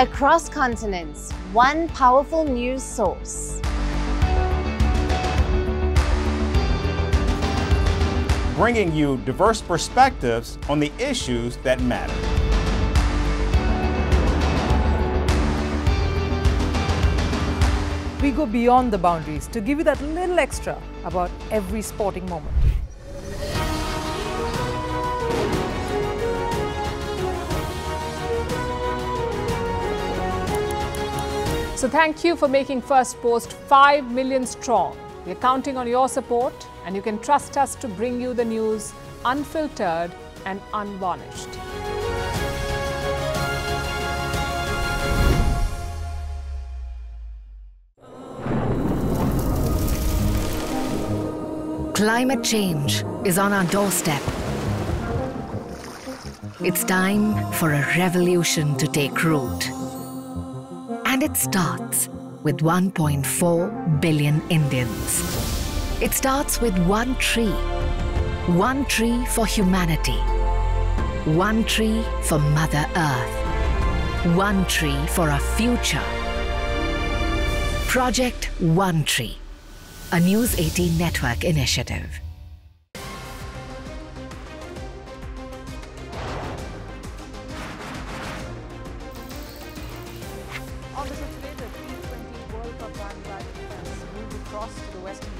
Across continents, one powerful news source. Bringing you diverse perspectives on the issues that matter. We go beyond the boundaries to give you that little extra about every sporting moment. So thank you for making Firstpost 5 million strong. We're counting on your support and you can trust us to bring you the news unfiltered and unvarnished. Climate change is on our doorstep. It's time for a revolution to take root. And it starts with 1.4 billion Indians. It starts with one tree. One tree for humanity. One tree for Mother Earth. One tree for a future. Project One Tree, a News 18 network initiative. Across